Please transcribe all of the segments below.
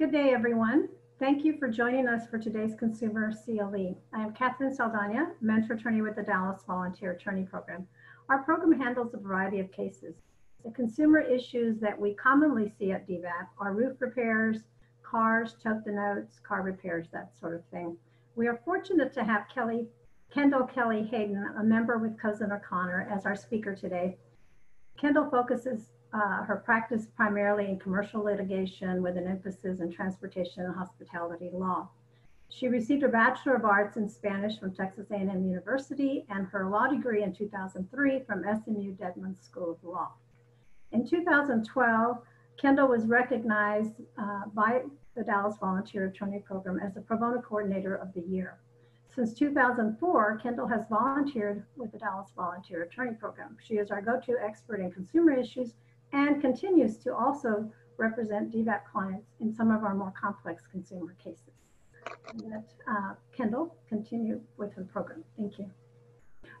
Good day, everyone. Thank you for joining us for today's Consumer CLE. I am Catherine Saldana, mentor attorney with the Dallas Volunteer Attorney Program. Our program handles a variety of cases. The consumer issues that we commonly see at DVAP are roof repairs, cars, tote the notes, car repairs, that sort of thing. We are fortunate to have Kelly, Kendall Kelly Hayden, a member with Cozen O'Connor, as our speaker today. Kendall focuses uh, her practice primarily in commercial litigation with an emphasis in transportation and hospitality law. She received her Bachelor of Arts in Spanish from Texas A&M University and her law degree in 2003 from SMU Dedman School of Law. In 2012, Kendall was recognized uh, by the Dallas Volunteer Attorney Program as the Pro Bono Coordinator of the Year. Since 2004, Kendall has volunteered with the Dallas Volunteer Attorney Program. She is our go-to expert in consumer issues and continues to also represent DVAP clients in some of our more complex consumer cases. Let uh, Kendall continue with her program. Thank you.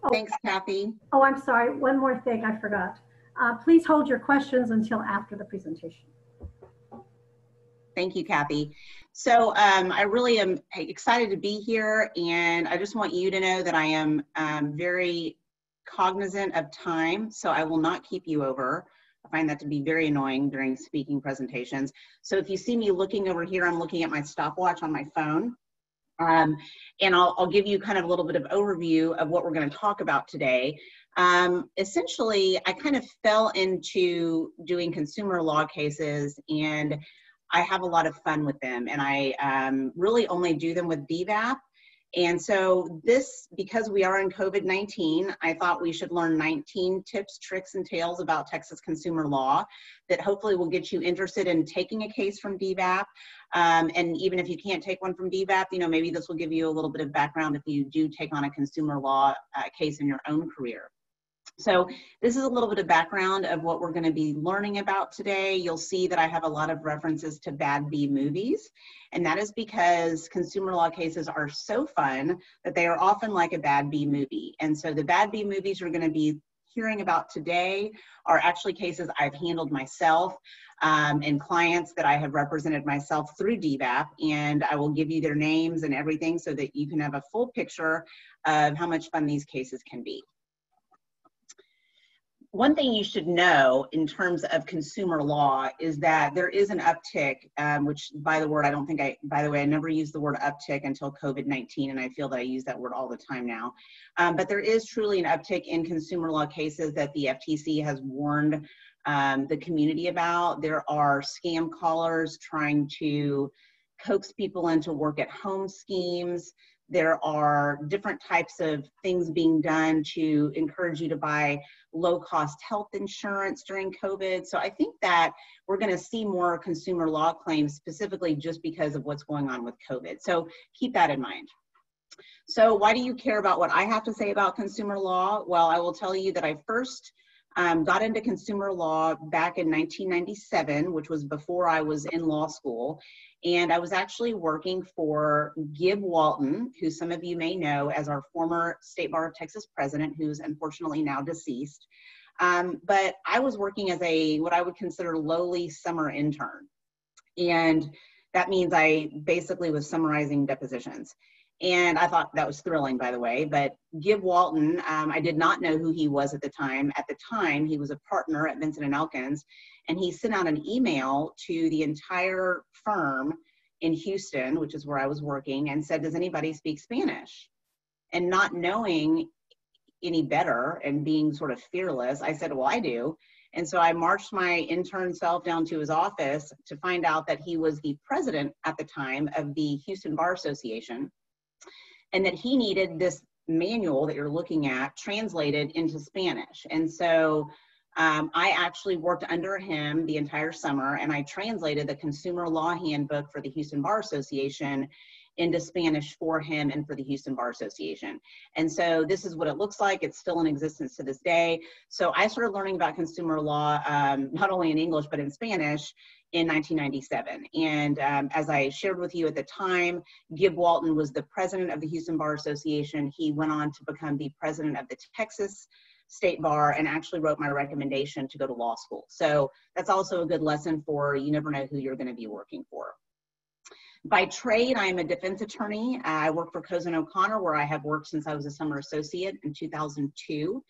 Oh, Thanks, Kathy. Oh, I'm sorry. One more thing I forgot. Uh, please hold your questions until after the presentation. Thank you, Kathy. So um, I really am excited to be here, and I just want you to know that I am um, very cognizant of time, so I will not keep you over. I find that to be very annoying during speaking presentations. So if you see me looking over here, I'm looking at my stopwatch on my phone. Um, and I'll, I'll, give you kind of a little bit of overview of what we're going to talk about today. Um, essentially, I kind of fell into doing consumer law cases and I have a lot of fun with them. And I um, really only do them with DVAP and so this, because we are in COVID-19, I thought we should learn 19 tips, tricks, and tales about Texas consumer law that hopefully will get you interested in taking a case from DVAP. Um, and even if you can't take one from DVAP, you know, maybe this will give you a little bit of background if you do take on a consumer law uh, case in your own career. So this is a little bit of background of what we're going to be learning about today. You'll see that I have a lot of references to bad B movies, and that is because consumer law cases are so fun that they are often like a bad B movie. And so the bad B movies you're going to be hearing about today are actually cases I've handled myself um, and clients that I have represented myself through DVAP, and I will give you their names and everything so that you can have a full picture of how much fun these cases can be one thing you should know in terms of consumer law is that there is an uptick, um, which by the word, I don't think I, by the way, I never used the word uptick until COVID-19, and I feel that I use that word all the time now. Um, but there is truly an uptick in consumer law cases that the FTC has warned um, the community about. There are scam callers trying to coax people into work at home schemes. There are different types of things being done to encourage you to buy low cost health insurance during COVID. So I think that we're going to see more consumer law claims specifically just because of what's going on with COVID. So keep that in mind. So why do you care about what I have to say about consumer law? Well, I will tell you that I first um, got into consumer law back in 1997, which was before I was in law school. And I was actually working for Gib Walton, who some of you may know as our former State Bar of Texas president, who's unfortunately now deceased. Um, but I was working as a what I would consider lowly summer intern. And that means I basically was summarizing depositions. And I thought that was thrilling, by the way. But Gib Walton, um, I did not know who he was at the time. At the time, he was a partner at Vinson and Elkins, and he sent out an email to the entire firm in Houston, which is where I was working, and said, "Does anybody speak Spanish?" And not knowing any better and being sort of fearless, I said, "Well, I do." And so I marched my intern self down to his office to find out that he was the president at the time of the Houston Bar Association and that he needed this manual that you're looking at translated into Spanish. And so um, I actually worked under him the entire summer and I translated the consumer law handbook for the Houston Bar Association into Spanish for him and for the Houston Bar Association. And so this is what it looks like. It's still in existence to this day. So I started learning about consumer law, um, not only in English, but in Spanish in 1997. And um, as I shared with you at the time, Gib Walton was the president of the Houston Bar Association. He went on to become the president of the Texas State Bar and actually wrote my recommendation to go to law school. So that's also a good lesson for you never know who you're going to be working for. By trade, I am a defense attorney. I work for Cozen O'Connor, where I have worked since I was a summer associate in 2002.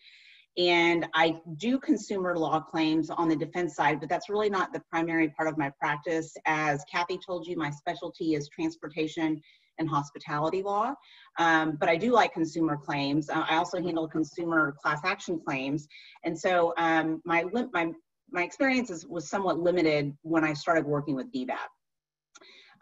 And I do consumer law claims on the defense side, but that's really not the primary part of my practice. As Kathy told you, my specialty is transportation and hospitality law. Um, but I do like consumer claims. Uh, I also handle consumer class action claims. And so um, my, my, my experience was somewhat limited when I started working with DVAP.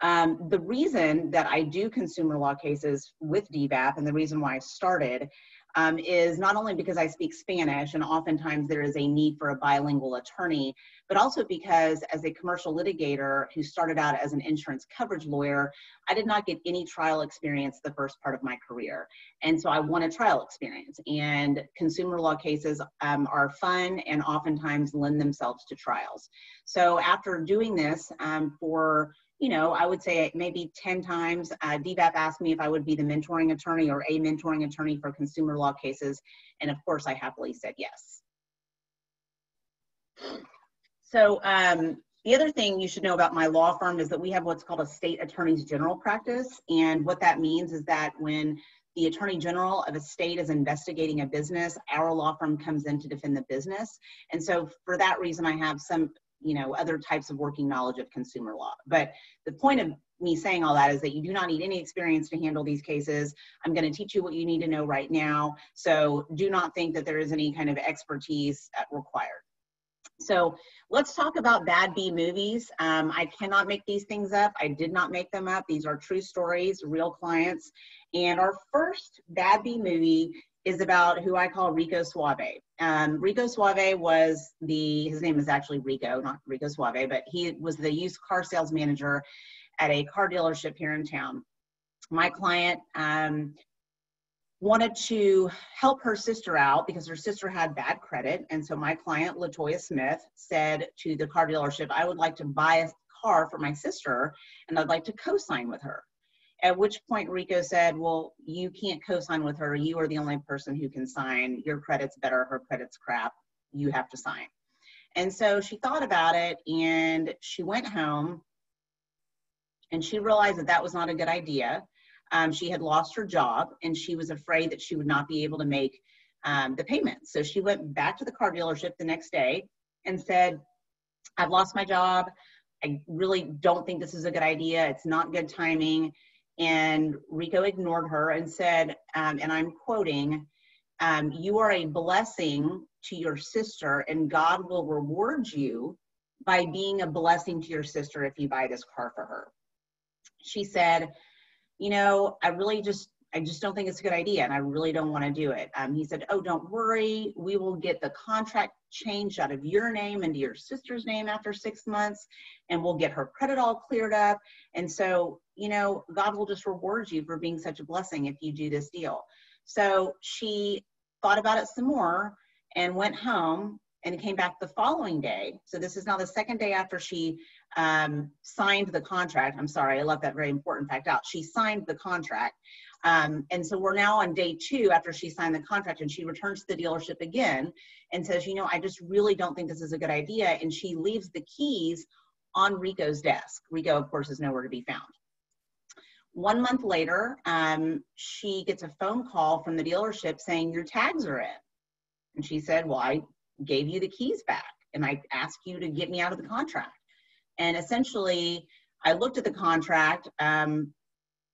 Um, the reason that I do consumer law cases with DVAP and the reason why I started um, is not only because I speak Spanish and oftentimes there is a need for a bilingual attorney, but also because as a commercial litigator who started out as an insurance coverage lawyer, I did not get any trial experience the first part of my career. And so I wanted trial experience. And consumer law cases um, are fun and oftentimes lend themselves to trials. So after doing this um, for you know, I would say maybe 10 times. Uh, asked me if I would be the mentoring attorney or a mentoring attorney for consumer law cases. And of course, I happily said yes. So um, the other thing you should know about my law firm is that we have what's called a state attorney's general practice. And what that means is that when the attorney general of a state is investigating a business, our law firm comes in to defend the business. And so for that reason, I have some you know other types of working knowledge of consumer law. But the point of me saying all that is that you do not need any experience to handle these cases. I'm going to teach you what you need to know right now. So do not think that there is any kind of expertise uh, required. So let's talk about bad b movies. Um, i cannot make these things up. I did not make them up. These are true stories real clients. And our first bad b movie is about who I call Rico Suave. Um, Rico Suave was the, his name is actually Rico, not Rico Suave, but he was the used car sales manager at a car dealership here in town. My client um, wanted to help her sister out because her sister had bad credit. And so my client, Latoya Smith, said to the car dealership, I would like to buy a car for my sister and I'd like to co sign with her. At which point Rico said, well, you can't co-sign with her. You are the only person who can sign. Your credit's better, her credit's crap. You have to sign. And so she thought about it and she went home and she realized that that was not a good idea. Um, she had lost her job and she was afraid that she would not be able to make um, the payments. So she went back to the car dealership the next day and said, I've lost my job. I really don't think this is a good idea. It's not good timing. And Rico ignored her and said, um, and I'm quoting, um, You are a blessing to your sister, and God will reward you by being a blessing to your sister if you buy this car for her. She said, You know, I really just I just don't think it's a good idea and I really don't want to do it. Um, he said, Oh, don't worry. We will get the contract changed out of your name into your sister's name after six months and we'll get her credit all cleared up. And so, you know, God will just reward you for being such a blessing if you do this deal. So she thought about it some more and went home and came back the following day. So this is now the second day after she um, signed the contract. I'm sorry, I left that very important fact out. She signed the contract um, and so we're now on day two after she signed the contract and she returns to the dealership again and says, you know, I just really don't think this is a good idea. And she leaves the keys on Rico's desk. Rico, of course, is nowhere to be found. One month later, um, she gets a phone call from the dealership saying, Your tags are in. And she said, Well, I gave you the keys back and I asked you to get me out of the contract. And essentially, I looked at the contract. Um,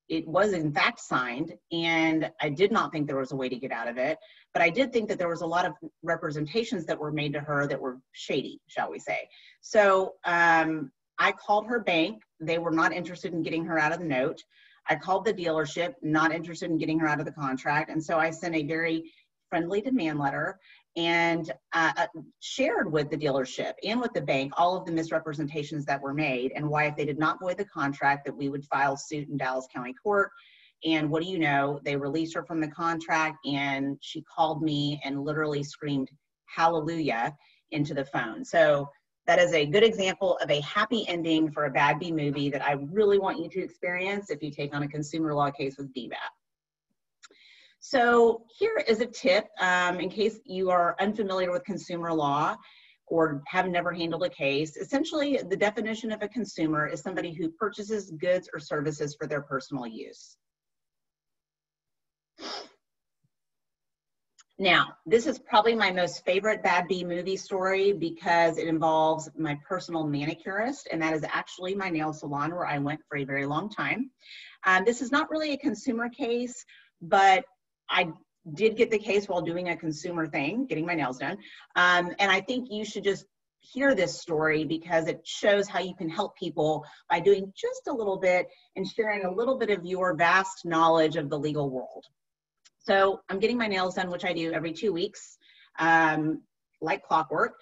it was in fact signed and i did not think there was a way to get out of it but i did think that there was a lot of representations that were made to her that were shady shall we say so um, i called her bank they were not interested in getting her out of the note i called the dealership not interested in getting her out of the contract. And so i sent a very friendly demand letter and uh, uh, shared with the dealership and with the bank all of the misrepresentations that were made and why if they did not void the contract that we would file suit in dallas county court. And what do you know? They released her from the contract and she called me and literally screamed hallelujah into the phone. So that is a good example of a happy ending for a bad b movie that i really want you to experience if you take on a consumer law case with dvap so here is a tip um, in case you are unfamiliar with consumer law. or have never handled a case. Essentially, the definition of a consumer is somebody who purchases goods or services for their personal use. Now, this is probably my most favorite Bad B movie story because it involves my personal manicurist, and that is actually my nail salon where I went for a very long time. Um, this is not really a consumer case, but I did get the case while doing a consumer thing, getting my nails done. Um, and I think you should just hear this story because it shows how you can help people by doing just a little bit and sharing a little bit of your vast knowledge of the legal world. So I'm getting my nails done, which I do every two weeks, um, like clockwork.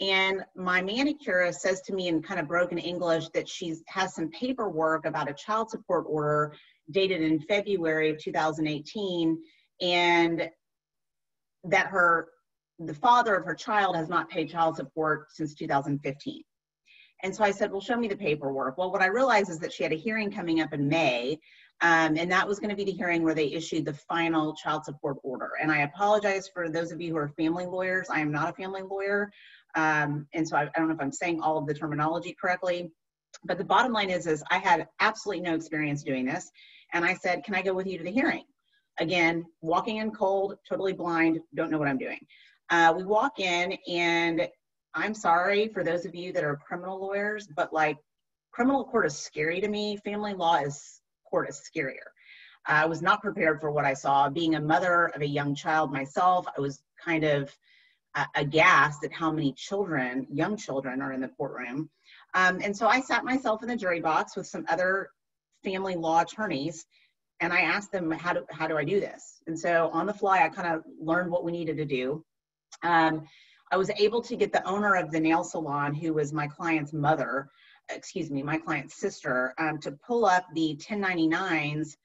And my manicurist says to me in kind of broken English that she has some paperwork about a child support order dated in February of 2018 and that her the father of her child has not paid child support since 2015. And so I said, well, show me the paperwork. Well, what I realized is that she had a hearing coming up in May um, and that was going to be the hearing where they issued the final child support order. And I apologize for those of you who are family lawyers. I am not a family lawyer. Um, and so I, I, don't know if I'm saying all of the terminology correctly. But the bottom line is, is I had absolutely no experience doing this. And I said, can I go with you to the hearing? Again, walking in cold, totally blind, don't know what I'm doing. Uh, we walk in and I'm sorry for those of you that are criminal lawyers, but like criminal court is scary to me. Family law is court is scarier. I was not prepared for what I saw. Being a mother of a young child myself, I was kind of uh, aghast at how many children, young children, are in the courtroom. Um, and so I sat myself in the jury box with some other family law attorneys, and I asked them, "How do how do I do this?" And so on the fly, I kind of learned what we needed to do. Um, I was able to get the owner of the nail salon, who was my client's mother, excuse me, my client's sister, um, to pull up the 1099s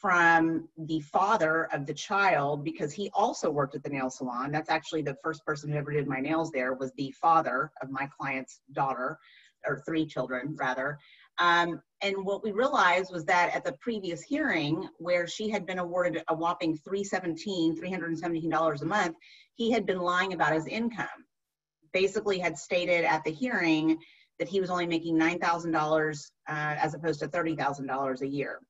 from the father of the child because he also worked at the nail salon. That's actually the first person who ever did my nails there was the father of my client's daughter, or three children rather. Um, and what we realized was that at the previous hearing, where she had been awarded a whopping 317, $317 a month, he had been lying about his income. Basically, had stated at the hearing that he was only making $9,000 uh, as opposed to $30,000 a year.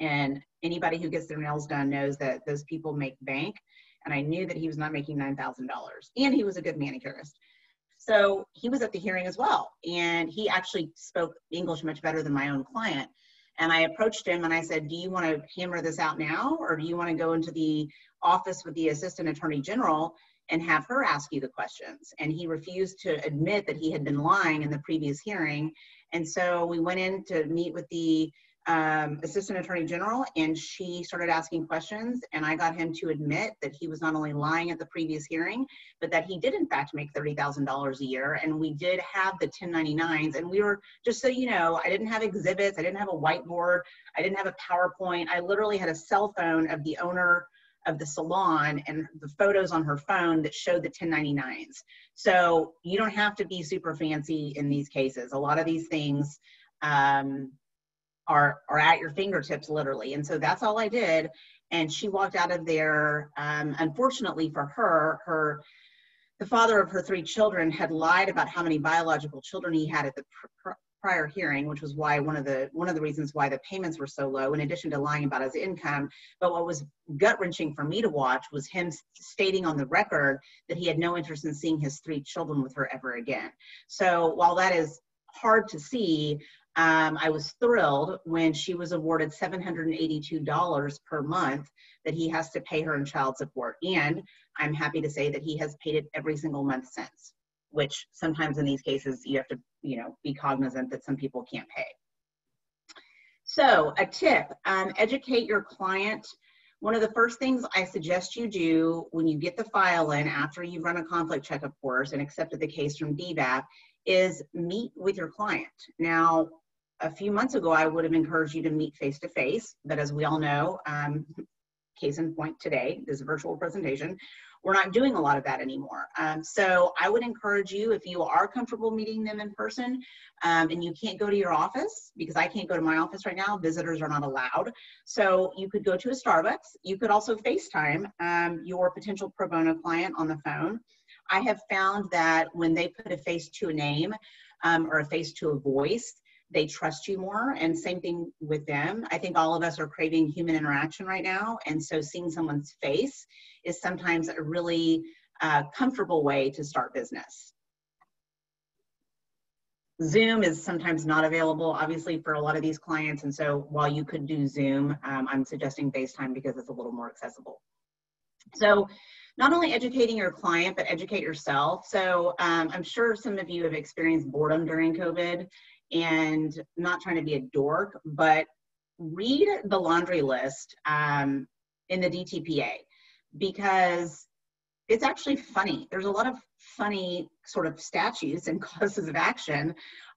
And anybody who gets their nails done knows that those people make bank. And I knew that he was not making $9,000. And he was a good manicurist. So he was at the hearing as well. And he actually spoke English much better than my own client. And I approached him and I said, Do you want to hammer this out now? Or do you want to go into the office with the assistant attorney general and have her ask you the questions. And he refused to admit that he had been lying in the previous hearing. And so we went in to meet with the um, assistant attorney general and she started asking questions. And i got him to admit that he was not only lying at the previous hearing but that he did in fact make $30000 a year. And we did have the 1099s and we were just so you know i didn't have exhibits. I didn't have a whiteboard. I didn't have a powerpoint. I literally had a cell phone of the owner of the salon and the photos on her phone that showed the 1099s. So you don't have to be super fancy in these cases. A lot of these things um, are, are at your fingertips literally. And so that's all I did. And she walked out of there. Um, unfortunately for her, her the father of her three children had lied about how many biological children he had at the prior hearing, which was why one of the one of the reasons why the payments were so low, in addition to lying about his income. But what was gut wrenching for me to watch was him stating on the record that he had no interest in seeing his three children with her ever again. So while that is hard to see, um, I was thrilled when she was awarded $782 per month that he has to pay her in child support. And I'm happy to say that he has paid it every single month since which sometimes in these cases you have to, you know, be cognizant that some people can't pay. So a tip, um, educate your client. One of the first things I suggest you do when you get the file in after you've run a conflict check, of course, and accepted the case from DVAP is meet with your client. Now, a few months ago, I would have encouraged you to meet face to face, but as we all know, um, case in point today, this virtual presentation, we're not doing a lot of that anymore. Um, so I would encourage you, if you are comfortable meeting them in person um, and you can't go to your office, because I can't go to my office right now, visitors are not allowed. So you could go to a Starbucks. You could also FaceTime um, your potential pro bono client on the phone. I have found that when they put a face to a name um, or a face to a voice, they trust you more. And same thing with them. I think all of us are craving human interaction right now. And so seeing someone's face is sometimes a really uh, comfortable way to start business. Zoom is sometimes not available, obviously, for a lot of these clients. And so while you could do Zoom, um, I'm suggesting FaceTime because it's a little more accessible. So not only educating your client, but educate yourself. So um, I'm sure some of you have experienced boredom during COVID and not trying to be a dork, but read the laundry list um, in the DTPA because it's actually funny. There's a lot of funny sort of statutes and causes of action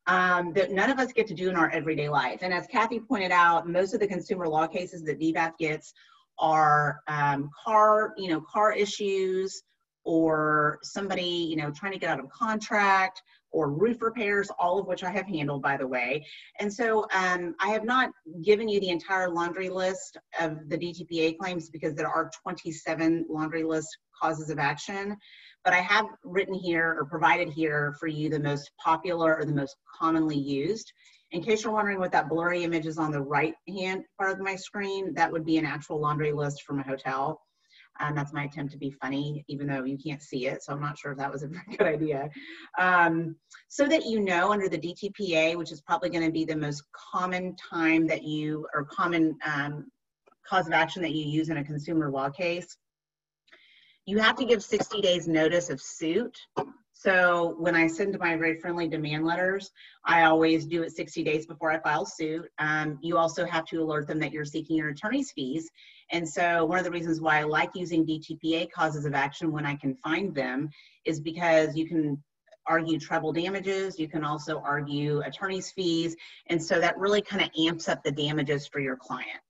um, that none of us get to do in our everyday life. And as Kathy pointed out, most of the consumer law cases that DVAP gets are um, car, you know, car issues or somebody, you know, trying to get out of contract or roof repairs, all of which I have handled, by the way. And so um, I have not given you the entire laundry list of the DTPA claims because there are 27 laundry list causes of action. But I have written here or provided here for you the most popular or the most commonly used. In case you're wondering what that blurry image is on the right hand part of my screen, that would be an actual laundry list from a hotel. And that's my attempt to be funny, even though you can't see it. So I'm not sure if that was a very good idea. Um, so that you know under the DTPA, which is probably going to be the most common time that you, or common um, cause of action that you use in a consumer law case, you have to give 60 days notice of suit. So when I send my very friendly demand letters, I always do it 60 days before I file suit. Um, you also have to alert them that you're seeking your attorney's fees. And so one of the reasons why I like using DTPA causes of action when I can find them is because you can argue treble damages. You can also argue attorney's fees. And so that really kind of amps up the damages for your client.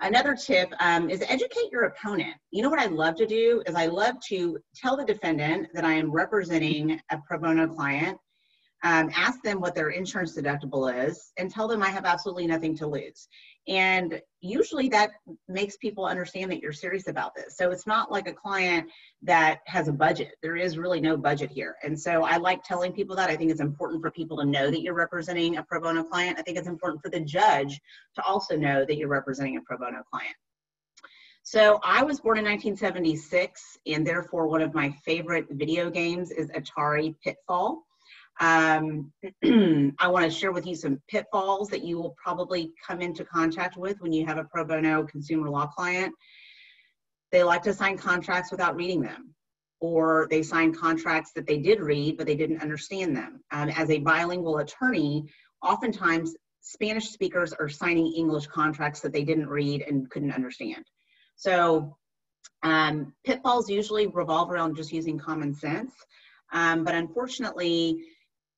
Another tip um, is educate your opponent. You know what I love to do is I love to tell the defendant that I am representing a pro bono client, um, ask them what their insurance deductible is, and tell them I have absolutely nothing to lose. And usually that makes people understand that you're serious about this. So it's not like a client that has a budget. There is really no budget here. And so I like telling people that. I think it's important for people to know that you're representing a pro bono client. I think it's important for the judge to also know that you're representing a pro bono client. So I was born in 1976, and therefore one of my favorite video games is Atari Pitfall. Um, I want to share with you some pitfalls that you will probably come into contact with when you have a pro bono consumer law client. They like to sign contracts without reading them, or they sign contracts that they did read, but they didn't understand them. Um, as a bilingual attorney, oftentimes Spanish speakers are signing English contracts that they didn't read and couldn't understand. So um, pitfalls usually revolve around just using common sense. Um, but unfortunately,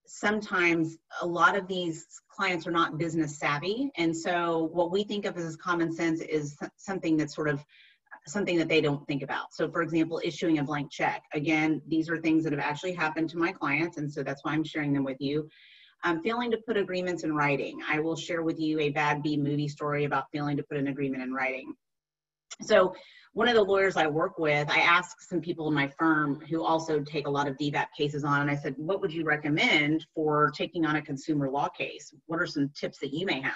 sometimes a lot of these clients are not business savvy. And so what we think of as common sense is something that's sort of something that they don't think about. So for example, issuing a blank check. Again, these are things that have actually happened to my clients. And so that's why I'm sharing them with you. Failing to put agreements in writing. I will share with you a bad B movie story about failing to put an agreement in writing. So one of the lawyers I work with, I asked some people in my firm who also take a lot of DVAP cases on, and I said, what would you recommend for taking on a consumer law case? What are some tips that you may have?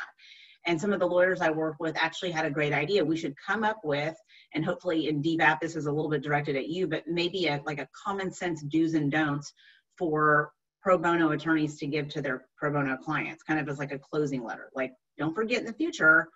And some of the lawyers I work with actually had a great idea. We should come up with, and hopefully in DVAP, this is a little bit directed at you, but maybe a, like a common sense do's and don'ts for pro bono attorneys to give to their pro bono clients, kind of as like a closing letter. Like, don't forget in the future,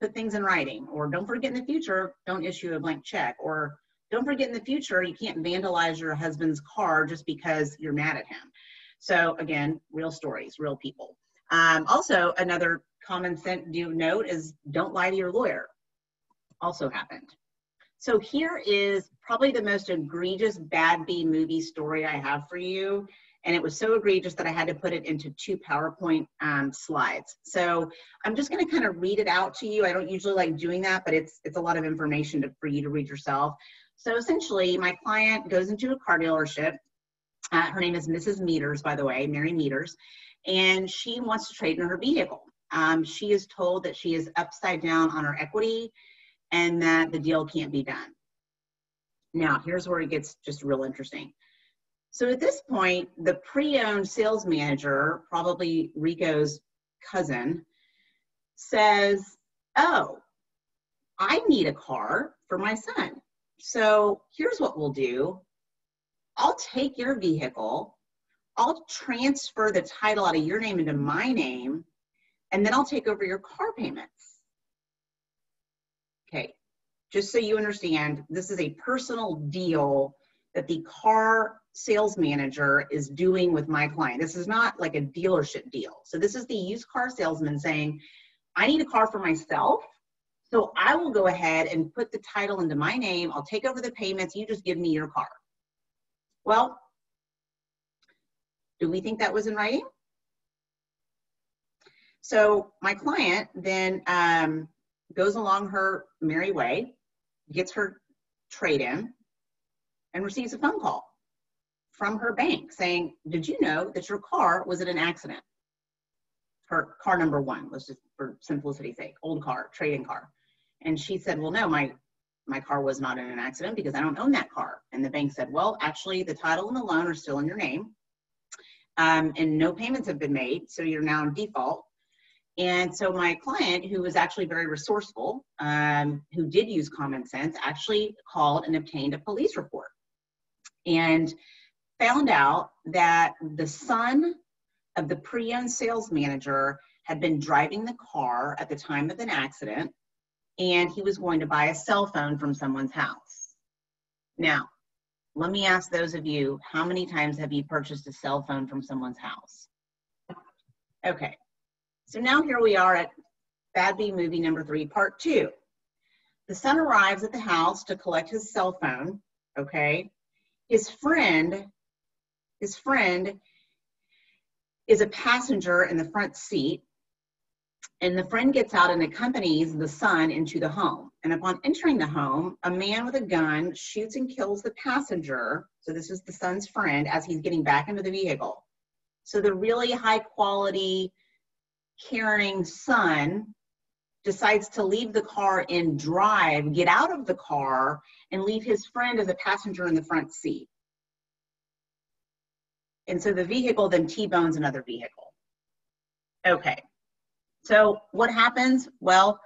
put things in writing or don't forget in the future don't issue a blank check or don't forget in the future you can't vandalize your husband's car just because you're mad at him. So again real stories real people. Um, also another common sense do note is don't lie to your lawyer. Also happened. So here is probably the most egregious bad b movie story i have for you and it was so egregious that I had to put it into two PowerPoint um, slides. So I'm just going to kind of read it out to you. I don't usually like doing that, but it's it's a lot of information to, for you to read yourself. So essentially, my client goes into a car dealership. Uh, her name is Mrs. Meters, by the way, Mary Meters, and she wants to trade in her vehicle. Um, she is told that she is upside down on her equity and that the deal can't be done. Now, here's where it gets just real interesting. So at this point, the pre-owned sales manager, probably Rico's cousin, says, oh, I need a car for my son. So here's what we'll do. I'll take your vehicle, I'll transfer the title out of your name into my name, and then I'll take over your car payments. Okay, just so you understand, this is a personal deal that the car sales manager is doing with my client. This is not like a dealership deal. So this is the used car salesman saying, I need a car for myself. So I will go ahead and put the title into my name. I'll take over the payments. You just give me your car. Well, do we think that was in writing? So my client then um, goes along her merry way, gets her trade in, and receives a phone call from her bank saying, Did you know that your car was in an accident? Her car number one, let's just for simplicity's sake, old car, trading car. And she said, Well, no, my my car was not in an accident because I don't own that car. And the bank said, Well, actually, the title and the loan are still in your name. Um, and no payments have been made, so you're now in default. And so my client, who was actually very resourceful, um, who did use common sense, actually called and obtained a police report and found out that the son of the pre-owned sales manager had been driving the car at the time of an accident and he was going to buy a cell phone from someone's house. Now, let me ask those of you, how many times have you purchased a cell phone from someone's house? Okay, so now here we are at Bad B movie number three, part two. The son arrives at the house to collect his cell phone, okay? His friend, his friend is a passenger in the front seat and the friend gets out and accompanies the son into the home. And upon entering the home, a man with a gun shoots and kills the passenger. So this is the son's friend as he's getting back into the vehicle. So the really high quality, caring son decides to leave the car and drive, get out of the car, and leave his friend as a passenger in the front seat. And so the vehicle then T-bones another vehicle. Okay, so what happens? Well,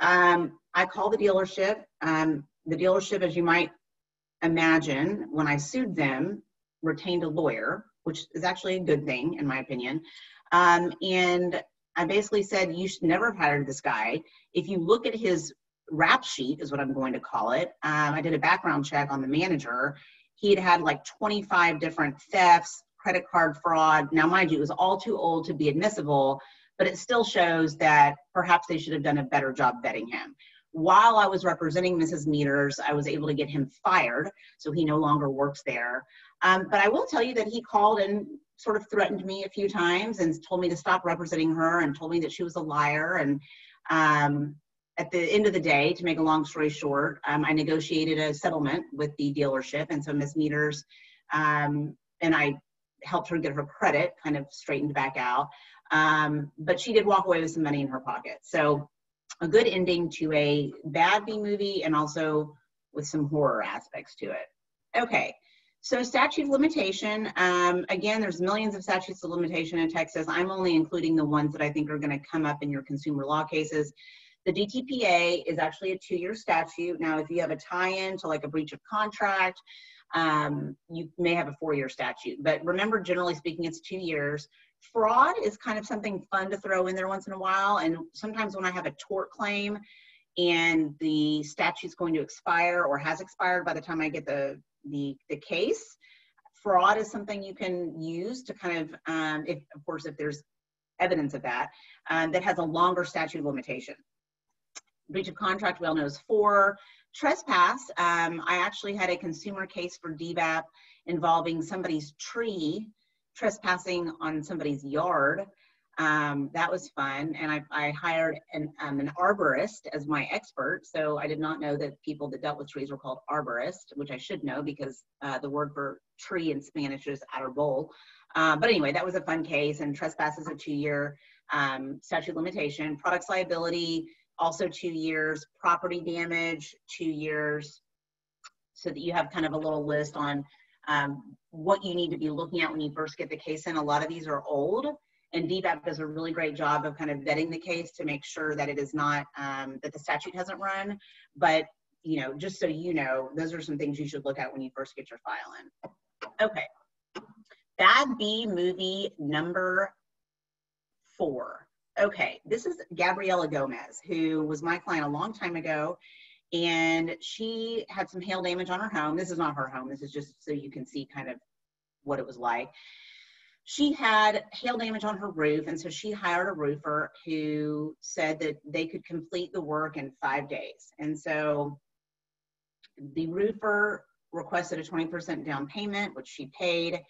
um, I call the dealership. Um, the dealership, as you might imagine, when I sued them, retained a lawyer, which is actually a good thing in my opinion. Um, and I basically said, you should never have hired this guy. If you look at his rap sheet, is what I'm going to call it. Um, I did a background check on the manager. He had had like 25 different thefts, credit card fraud. Now, mind you, it was all too old to be admissible, but it still shows that perhaps they should have done a better job vetting him. While I was representing Mrs. Meters, I was able to get him fired, so he no longer works there. Um, but I will tell you that he called and sort of threatened me a few times and told me to stop representing her and told me that she was a liar. And um, at the end of the day, to make a long story short, um, I negotiated a settlement with the dealership. And so Ms. Meters um, and I helped her get her credit kind of straightened back out. Um, but she did walk away with some money in her pocket. So a good ending to a bad B movie and also with some horror aspects to it. Okay, so statute of limitation, um, again, there's millions of statutes of limitation in Texas. I'm only including the ones that I think are gonna come up in your consumer law cases. The DTPA is actually a two-year statute. Now, if you have a tie-in to like a breach of contract, um, you may have a four-year statute. But remember, generally speaking, it's two years fraud is kind of something fun to throw in there once in a while. And sometimes when I have a tort claim and the statute's going to expire or has expired by the time I get the, the, the case, fraud is something you can use to kind of, um, if, of course, if there's evidence of that, um, that has a longer statute of limitation. Breach of contract, we all know is four. Trespass, um, I actually had a consumer case for DVAP involving somebody's tree trespassing on somebody's yard. Um, that was fun. And I, I hired an, um, an arborist as my expert. So I did not know that people that dealt with trees were called arborist, which I should know because uh, the word for tree in Spanish is arbol. Uh, but anyway, that was a fun case. And trespass is a two-year um, statute limitation. Products liability, also two years. Property damage, two years. so that you have kind of a little list on um, what you need to be looking at when you first get the case in. A lot of these are old, and DVAP does a really great job of kind of vetting the case to make sure that it is not, um, that the statute hasn't run. But, you know, just so you know, those are some things you should look at when you first get your file in. Okay. Bad B movie number four. Okay, this is Gabriela Gomez, who was my client a long time ago and she had some hail damage on her home. This is not her home. This is just so you can see kind of what it was like. She had hail damage on her roof, and so she hired a roofer who said that they could complete the work in five days. And so the roofer requested a 20% down payment, which she paid.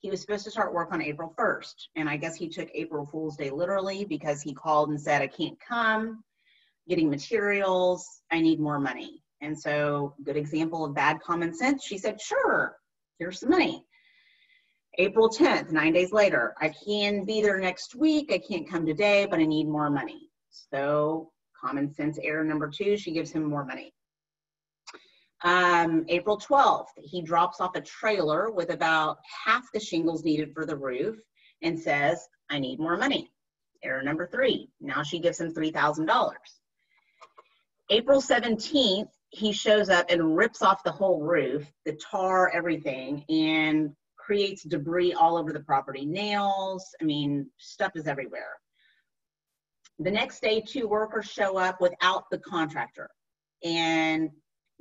He was supposed to start work on April 1st, and I guess he took April Fool's Day literally because he called and said, I can't come getting materials, I need more money. And so, good example of bad common sense, she said, Sure, here's some money. April 10th, nine days later, I can be there next week. I can't come today, but I need more money. So, common sense error number two, she gives him more money. Um, April 12th, he drops off a trailer with about half the shingles needed for the roof and says, I need more money. Error number three, now she gives him $3,000. April 17th, he shows up and rips off the whole roof, the tar, everything, and creates debris all over the property. Nails, I mean, stuff is everywhere. The next day, two workers show up without the contractor. And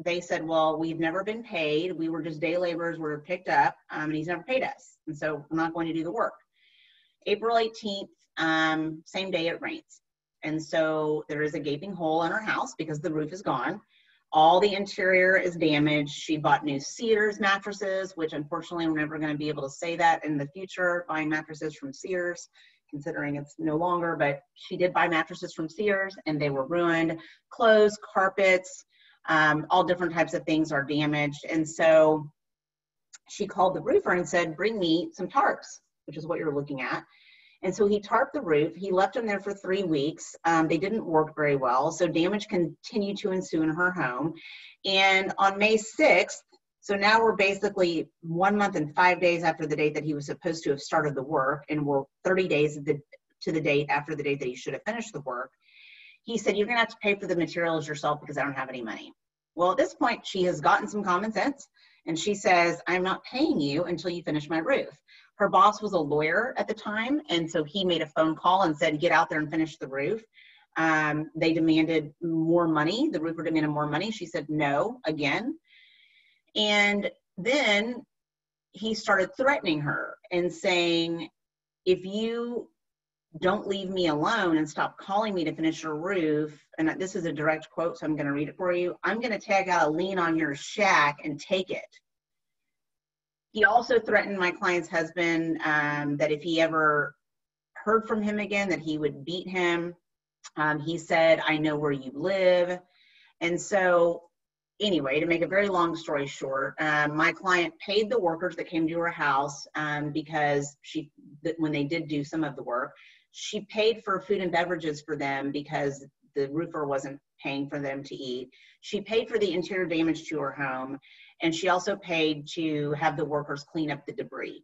they said, Well, we've never been paid. We were just day laborers, we were picked up, um, and he's never paid us. And so we're not going to do the work. April 18th, um, same day it rains. And so there is a gaping hole in her house because the roof is gone. All the interior is damaged. She bought new Sears mattresses, which unfortunately we're never going to be able to say that in the future, buying mattresses from Sears, considering it's no longer, but she did buy mattresses from Sears and they were ruined. Clothes, carpets, um, all different types of things are damaged. And so she called the roofer and said, Bring me some tarps, which is what you're looking at. And so he tarped the roof. He left them there for three weeks. Um, they didn't work very well. So damage continued to ensue in her home. And on May 6th, so now we're basically one month and five days after the date that he was supposed to have started the work, and we're 30 days the, to the date after the date that he should have finished the work. He said, You're going to have to pay for the materials yourself because I don't have any money. Well, at this point, she has gotten some common sense and she says, I'm not paying you until you finish my roof her boss was a lawyer at the time, and so he made a phone call and said, "Get out there and finish the roof." Um, they demanded more money. The roofer demanded more money. She said no again, and then he started threatening her and saying, "If you don't leave me alone and stop calling me to finish your roof," and this is a direct quote, so I'm going to read it for you. I'm going to tag out a lien on your shack and take it. He also threatened my client's husband um, that if he ever heard from him again, that he would beat him. Um, he said, I know where you live. And so, anyway, to make a very long story short, um, my client paid the workers that came to her house um, because she, when they did do some of the work, she paid for food and beverages for them because the roofer wasn't paying for them to eat. She paid for the interior damage to her home and she also paid to have the workers clean up the debris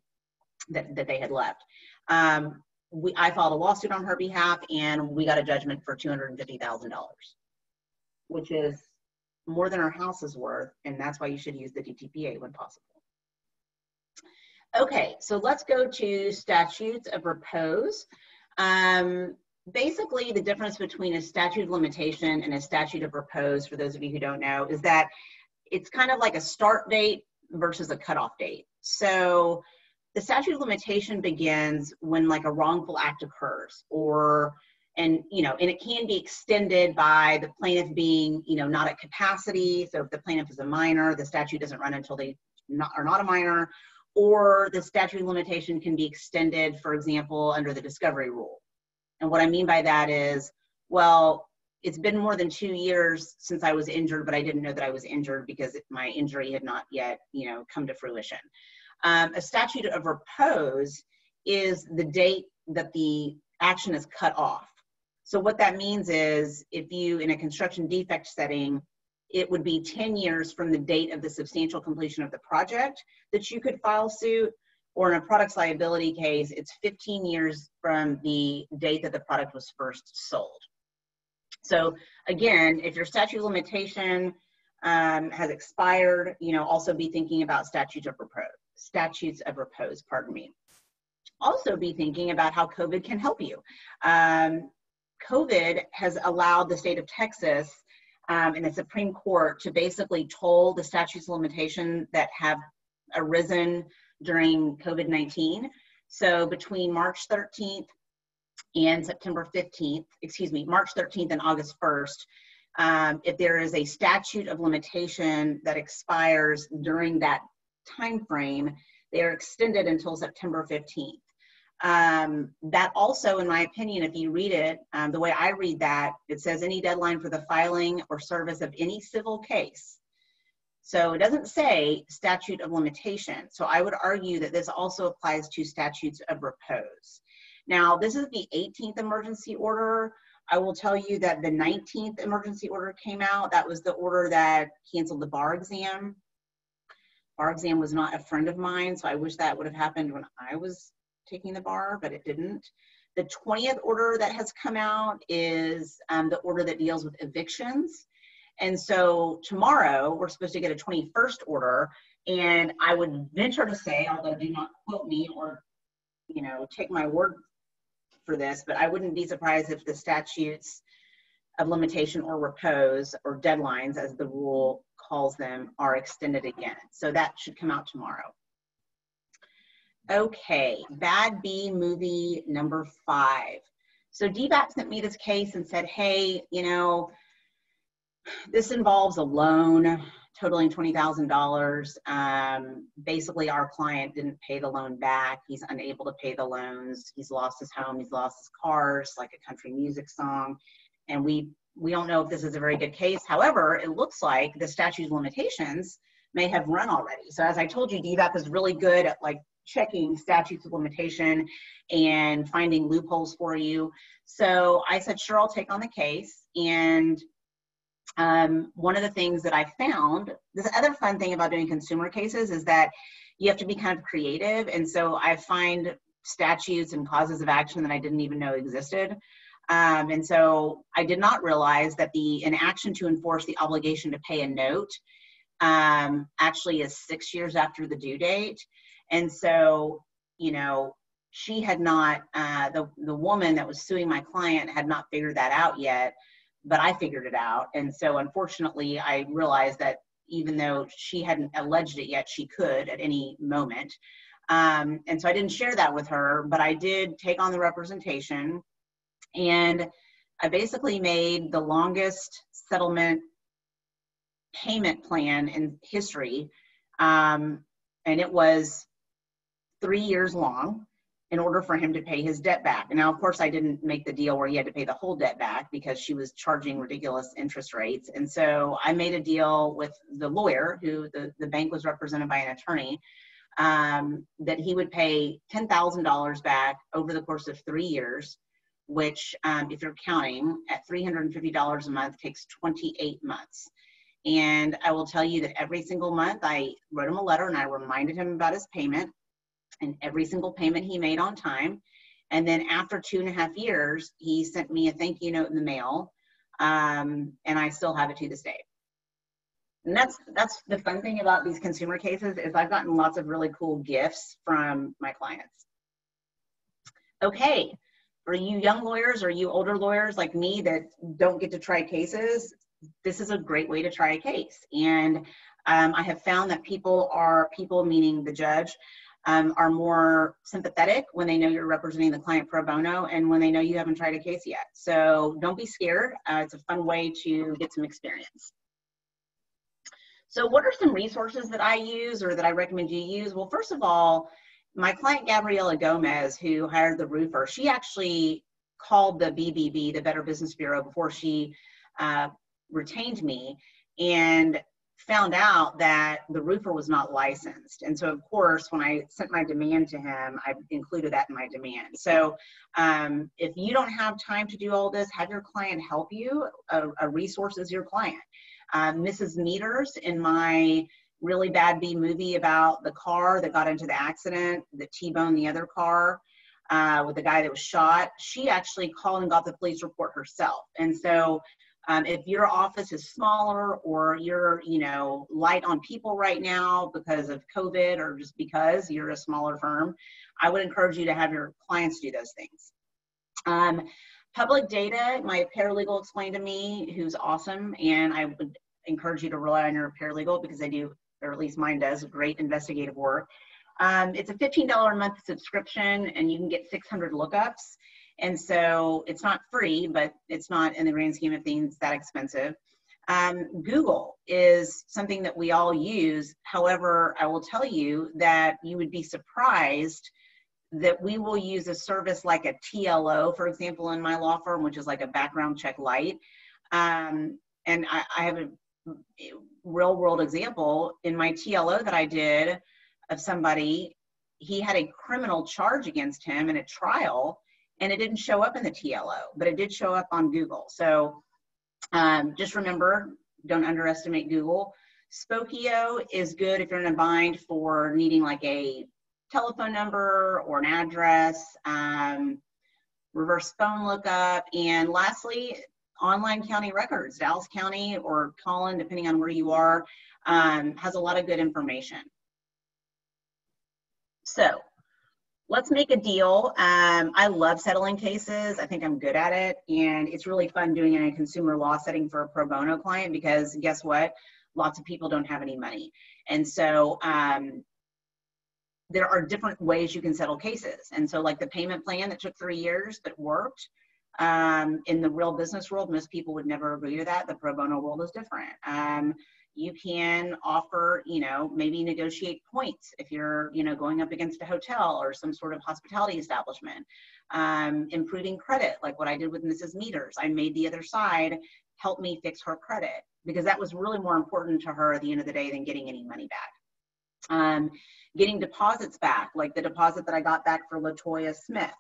that, that they had left. Um, we, I filed a lawsuit on her behalf and we got a judgment for $250,000, which is more than her house is worth, and that's why you should use the DTPA when possible. Okay, so let's go to statutes of repose. Um, basically, the difference between a statute of limitation and a statute of repose, for those of you who don't know, is that it's kind of like a start date versus a cutoff date. So the statute of limitation begins when like a wrongful act occurs or and you know and it can be extended by the plaintiff being you know not at capacity so if the plaintiff is a minor the statute doesn't run until they not, are not a minor or the statute of limitation can be extended for example under the discovery rule and what i mean by that is well it's been more than two years since I was injured, but I didn't know that I was injured because my injury had not yet, you know, come to fruition. Um, a statute of repose is the date that the action is cut off. So what that means is if you, in a construction defect setting, it would be 10 years from the date of the substantial completion of the project that you could file suit. Or in a products liability case, it's 15 years from the date that the product was first sold. So again, if your statute of limitation um, has expired, you know, also be thinking about statutes of repose, statutes of repose, pardon me. Also be thinking about how COVID can help you. Um, COVID has allowed the state of Texas um, and the Supreme Court to basically toll the statutes of limitation that have arisen during COVID 19. So between March 13th and September 15th, excuse me, March 13th and August 1st, um, if there is a statute of limitation that expires during that time frame, they are extended until September 15th. Um, that also, in my opinion, if you read it, um, the way I read that, it says any deadline for the filing or service of any civil case. So it doesn't say statute of limitation. So I would argue that this also applies to statutes of repose. Now, this is the 18th emergency order. I will tell you that the 19th emergency order came out. That was the order that canceled the bar exam. Bar exam was not a friend of mine, so I wish that would have happened when I was taking the bar, but it didn't. The 20th order that has come out is um, the order that deals with evictions. And so tomorrow we're supposed to get a 21st order. And I would venture to say, although do not quote me or, you know, take my word for this, but I wouldn't be surprised if the statutes of limitation or repose or deadlines, as the rule calls them, are extended again. So that should come out tomorrow. Okay, Bad B movie number five. So DVAP sent me this case and said, hey, you know, this involves a loan totaling $20,000. Um, basically, our client didn't pay the loan back. He's unable to pay the loans. He's lost his home. He's lost his cars, like a country music song. And we, we don't know if this is a very good case. However, it looks like the statute of limitations may have run already. So as I told you, DVAP is really good at like checking statutes of limitation and finding loopholes for you. So I said, sure, I'll take on the case. And um, one of the things that I found, this other fun thing about doing consumer cases is that you have to be kind of creative. And so I find statutes and causes of action that I didn't even know existed. Um, and so I did not realize that the an action to enforce the obligation to pay a note um, actually is six years after the due date. And so, you know, she had not, uh, the, the woman that was suing my client had not figured that out yet, but I figured it out. And so, unfortunately, I realized that even though she hadn't alleged it yet, she could at any moment. Um, and so I didn't share that with her, but I did take on the representation. And I basically made the longest settlement payment plan in history. Um, and it was three years long in order for him to pay his debt back. Now, of course, I didn't make the deal where he had to pay the whole debt back because she was charging ridiculous interest rates. And so I made a deal with the lawyer, who the, the bank was represented by an attorney, um, that he would pay $10,000 back over the course of three years, which, um, if you're counting, at $350 a month takes 28 months. And I will tell you that every single month I wrote him a letter and I reminded him about his payment and every single payment he made on time. And then after two and a half years, he sent me a thank you note in the mail, um, and I still have it to this day. And that's that's the fun thing about these consumer cases is I've gotten lots of really cool gifts from my clients. Okay, for you young lawyers or you older lawyers like me that don't get to try cases, this is a great way to try a case. And um, I have found that people are people meaning the judge um, are more sympathetic when they know you're representing the client pro bono and when they know you haven't tried a case yet. So don't be scared. Uh, it's a fun way to get some experience. So what are some resources that I use or that I recommend you use? Well, first of all, my client Gabriela Gomez, who hired the roofer, she actually called the BBB, the Better Business Bureau, before she uh, retained me. And found out that the roofer was not licensed. And so, of course, when I sent my demand to him, I included that in my demand. So, um, if you don't have time to do all this, have your client help you. A, a resource is your client. Um, Mrs. Meters in my really bad B movie about the car that got into the accident, the T-bone the other car uh, with the guy that was shot. She actually called and got the police report herself. And so um, if your office is smaller or you're, you know, light on people right now because of COVID or just because you're a smaller firm, I would encourage you to have your clients do those things. Um, public data, my paralegal explained to me, who's awesome, and I would encourage you to rely on your paralegal because they do, or at least mine does, great investigative work. Um, it's a $15 a month subscription and you can get 600 lookups. And so it's not free, but it's not in the grand scheme of things that expensive. Um, Google is something that we all use. However, I will tell you that you would be surprised that we will use a service like a TLO, for example, in my law firm, which is like a background check light. Um, and I, I have a real world example in my TLO that I did of somebody. He had a criminal charge against him in a trial, and it didn't show up in the TLO, but it did show up on Google. So um, just remember, don't underestimate Google. Spokeo is good if you're in a bind for needing like a telephone number or an address, um, reverse phone lookup, and lastly, online county records. Dallas County or Collin, depending on where you are, um, has a lot of good information. So let's make a deal. Um, I love settling cases. I think I'm good at it. And it's really fun doing it in a consumer law setting for a pro bono client because guess what? Lots of people don't have any money. And so um, there are different ways you can settle cases. And so, like the payment plan that took three years but worked, um, in the real business world, most people would never agree to that. The pro bono world is different. You can offer, you know, maybe negotiate points if you're, you know, going up against a hotel or some sort of hospitality establishment. Um, improving credit, like what I did with Mrs. Meters. I made the other side help me fix her credit because that was really more important to her at the end of the day than getting any money back. Um, getting deposits back, like the deposit that I got back for Latoya Smith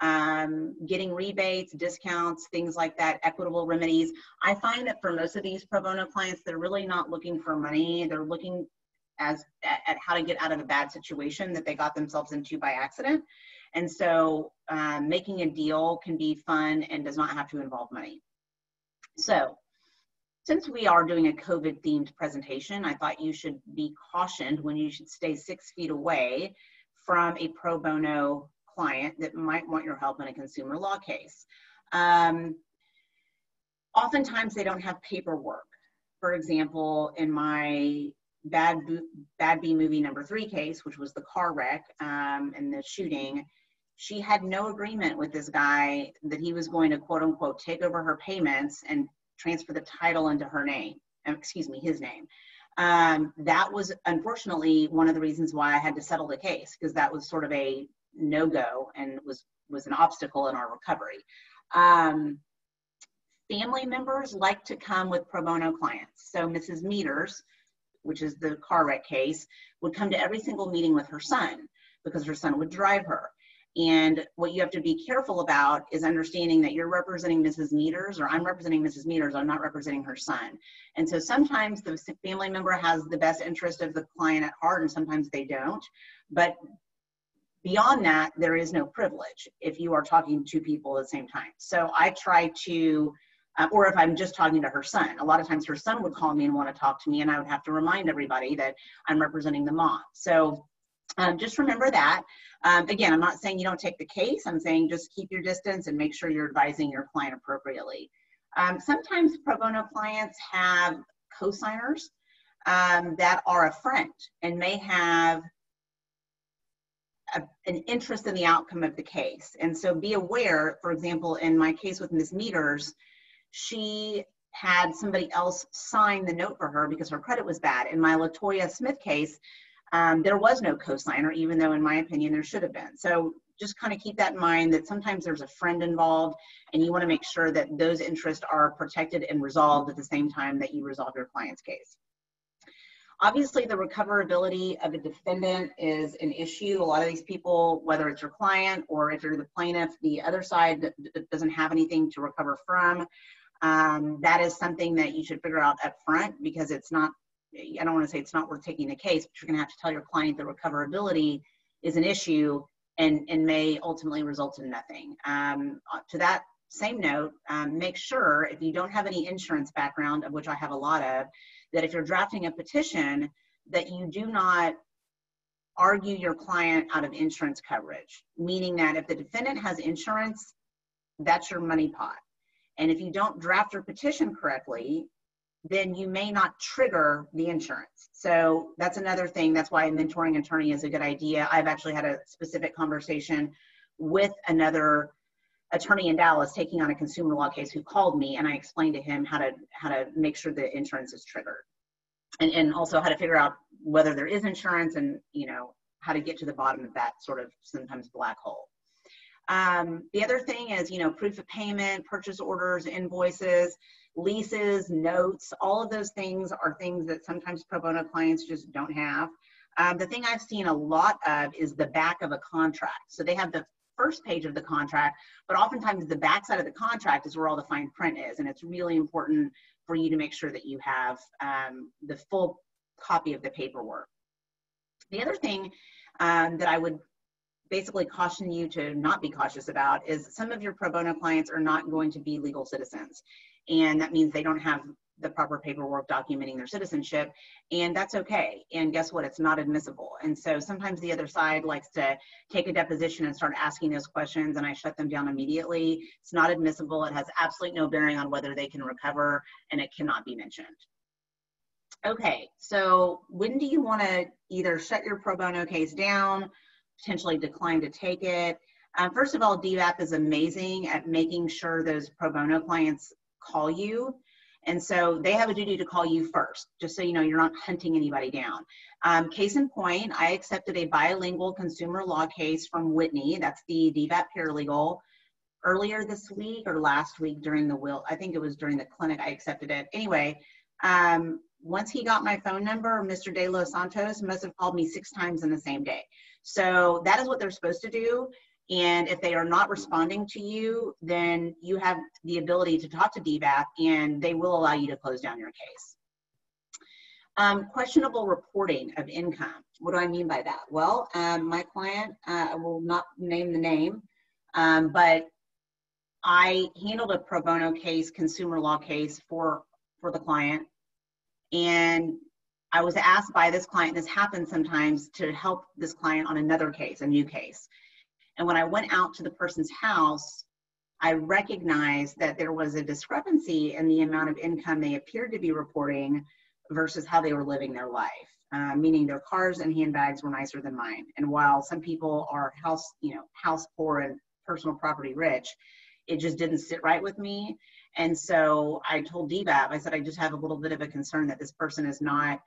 um, getting rebates, discounts, things like that, equitable remedies. I find that for most of these pro bono clients, they're really not looking for money. They're looking as at, at how to get out of a bad situation that they got themselves into by accident. And so um, making a deal can be fun and does not have to involve money. So since we are doing a COVID themed presentation, I thought you should be cautioned when you should stay six feet away from a pro bono client that might want your help in a consumer law case. Um, oftentimes they don't have paperwork. For example, in my bad bad B movie number three case, which was the car wreck um, and the shooting, she had no agreement with this guy that he was going to quote unquote take over her payments and transfer the title into her name. Um, excuse me, his name. Um, that was unfortunately one of the reasons why I had to settle the case because that was sort of a no go and was was an obstacle in our recovery. Um, family members like to come with pro bono clients. So Mrs. Meters, which is the car wreck case, would come to every single meeting with her son because her son would drive her. And what you have to be careful about is understanding that you're representing Mrs. Meters, or I'm representing Mrs. Meters, I'm not representing her son. And so sometimes the family member has the best interest of the client at heart, and sometimes they don't. But Beyond that, there is no privilege if you are talking to people at the same time. So I try to, uh, or if I'm just talking to her son, a lot of times her son would call me and want to talk to me, and I would have to remind everybody that I'm representing the mom. So um, just remember that. Um, again, I'm not saying you don't take the case. I'm saying just keep your distance and make sure you're advising your client appropriately. Um, sometimes pro bono clients have co-signers um, that are a friend and may have a, an interest in the outcome of the case. And so be aware, for example, in my case with Ms. Meters, she had somebody else sign the note for her because her credit was bad. In my Latoya Smith case, um, there was no co-signer, even though in my opinion there should have been. So just kind of keep that in mind that sometimes there's a friend involved and you want to make sure that those interests are protected and resolved at the same time that you resolve your client's case. Obviously, the recoverability of a defendant is an issue. A lot of these people, whether it's your client or if you're the plaintiff, the other side doesn't have anything to recover from. Um, that is something that you should figure out up front because it's not, I don't want to say it's not worth taking the case, but you're going to have to tell your client the recoverability is an issue and, and may ultimately result in nothing. Um, to that same note, um, make sure if you don't have any insurance background, of which I have a lot of, that if you're drafting a petition, that you do not argue your client out of insurance coverage, meaning that if the defendant has insurance, that's your money pot. And if you don't draft your petition correctly, then you may not trigger the insurance. So that's another thing. That's why a mentoring attorney is a good idea. I've actually had a specific conversation with another attorney in Dallas taking on a consumer law case who called me and I explained to him how to how to make sure the insurance is triggered. And and also how to figure out whether there is insurance and you know how to get to the bottom of that sort of sometimes black hole. Um, the other thing is, you know, proof of payment, purchase orders, invoices, leases, notes, all of those things are things that sometimes pro bono clients just don't have. Um, the thing I've seen a lot of is the back of a contract. So they have the first page of the contract, but oftentimes the back side of the contract is where all the fine print is. And it's really important for you to make sure that you have um, the full copy of the paperwork. The other thing um, that I would basically caution you to not be cautious about is some of your pro bono clients are not going to be legal citizens. And that means they don't have the proper paperwork documenting their citizenship and that's okay. And guess what? It's not admissible. And so sometimes the other side likes to take a deposition and start asking those questions and i shut them down immediately. It's not admissible. It has absolutely no bearing on whether they can recover and it cannot be mentioned. Okay so when do you want to either shut your pro bono case down potentially decline to take it. Um, first of all, DVAP is amazing at making sure those pro bono clients call you. And so they have a duty to call you first, just so you know you're not hunting anybody down. Um, case in point, I accepted a bilingual consumer law case from Whitney, that's the DVAP paralegal, earlier this week or last week during the will. I think it was during the clinic I accepted it. Anyway, um, once he got my phone number, Mr. De Los Santos must have called me six times in the same day. So that is what they're supposed to do. And if they are not responding to you, then you have the ability to talk to DVAP and they will allow you to close down your case. Um, questionable reporting of income. What do I mean by that? Well, um, my client, uh, I will not name the name, um, but I handled a pro bono case, consumer law case for, for the client. And I was asked by this client, this happens sometimes, to help this client on another case, a new case. And when I went out to the person's house, I recognized that there was a discrepancy in the amount of income they appeared to be reporting versus how they were living their life. Uh, meaning their cars and handbags were nicer than mine. And while some people are house, you know, house poor and personal property rich, it just didn't sit right with me. And so I told DVAP, I said, I just have a little bit of a concern that this person is not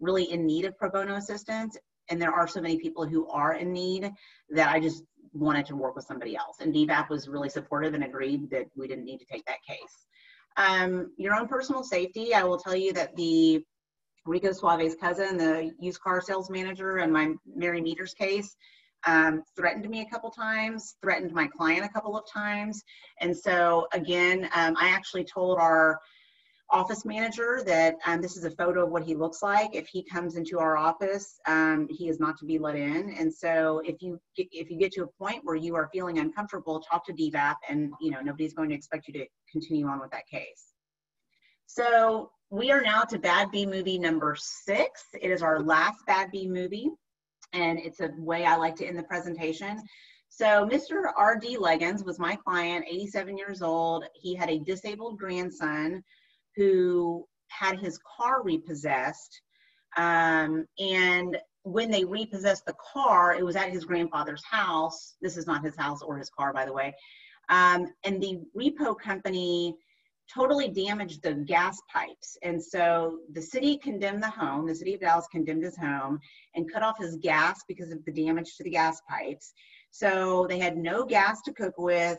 really in need of pro bono assistance. And there are so many people who are in need that I just wanted to work with somebody else. And DVAP was really supportive and agreed that we didn't need to take that case. Um, your own personal safety, I will tell you that the Rico Suave's cousin, the used car sales manager in my Mary Meters case, um, threatened me a couple times, threatened my client a couple of times. And so again, um, I actually told our office manager that um, this is a photo of what he looks like. If he comes into our office, um, he is not to be let in. And so if you if you get to a point where you are feeling uncomfortable, talk to DVAP and you know nobody's going to expect you to continue on with that case. So we are now to Bad B movie number six. It is our last Bad B movie and it's a way I like to end the presentation. So Mr. R.D. Leggins was my client, 87 years old. He had a disabled grandson who had his car repossessed. Um, and when they repossessed the car, it was at his grandfather's house. This is not his house or his car, by the way. Um, and the repo company totally damaged the gas pipes. And so the city condemned the home, the city of Dallas condemned his home and cut off his gas because of the damage to the gas pipes. So they had no gas to cook with,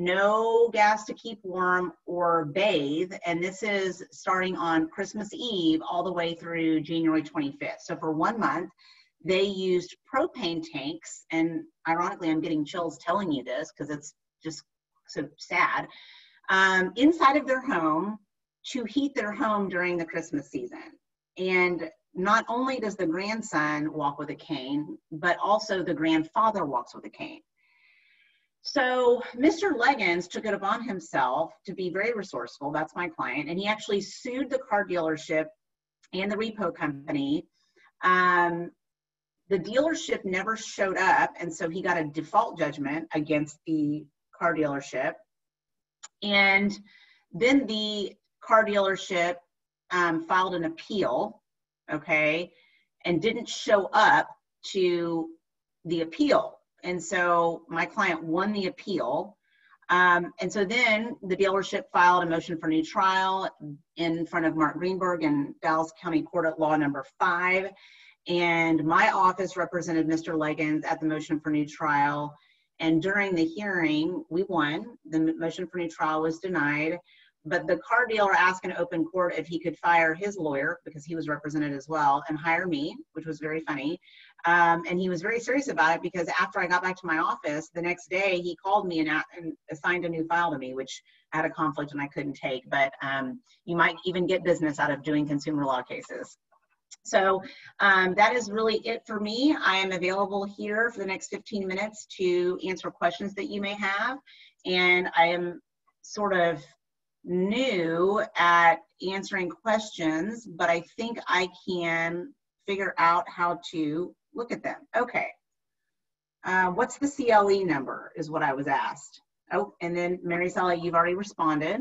no gas to keep warm or bathe. And this is starting on Christmas Eve all the way through January 25th. So for one month, they used propane tanks. And ironically, I'm getting chills telling you this because it's just so sad um, inside of their home to heat their home during the Christmas season. And not only does the grandson walk with a cane, but also the grandfather walks with a cane. So Mr. Leggins took it upon himself to be very resourceful. That's my client. And he actually sued the car dealership and the repo company. Um, the dealership never showed up. And so he got a default judgment against the car dealership. And then the car dealership um, filed an appeal, okay, and didn't show up to the appeal. And so my client won the appeal. Um, and so then the dealership filed a motion for new trial in front of Mark Greenberg in Dallas County Court at Law number five. And my office represented Mr. Leggins at the motion for new trial. And during the hearing, we won. The motion for new trial was denied. But the car dealer asked in open court if he could fire his lawyer because he was represented as well and hire me, which was very funny. Um, and he was very serious about it because after I got back to my office the next day, he called me and, and assigned a new file to me, which I had a conflict and I couldn't take. But um, you might even get business out of doing consumer law cases. So um, that is really it for me. I am available here for the next 15 minutes to answer questions that you may have. And I am sort of new at answering questions, but I think I can figure out how to look at them. Okay. Uh, what's the CLE number is what I was asked. Oh, and then Maricela, you've already responded.